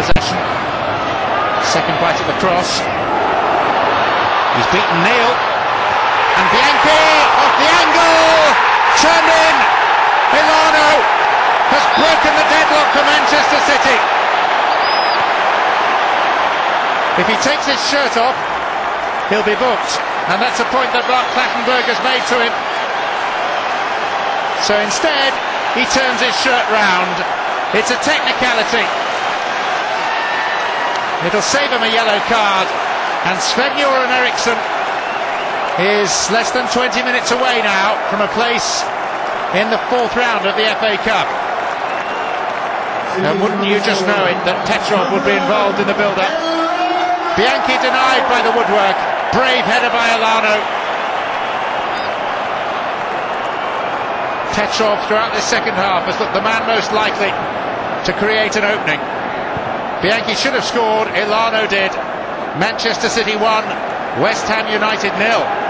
possession. Second bite at the cross. He's beaten Neill. And Bianchi off the angle. Turned in. Elano has broken the deadlock for Manchester City. If he takes his shirt off, he'll be booked. And that's a point that Mark Clattenburg has made to him. So instead, he turns his shirt round. It's a technicality. It'll save him a yellow card. And Sven-Göran Eriksson is less than 20 minutes away now from a place in the fourth round of the FA Cup. And wouldn't you just know it that Petrov would be involved in the build-up. Bianchi denied by the woodwork. Brave header by Elano. Petrov throughout this second half has looked the man most likely to create an opening. Bianchi should have scored, Elano did. Manchester City 1, West Ham United nil.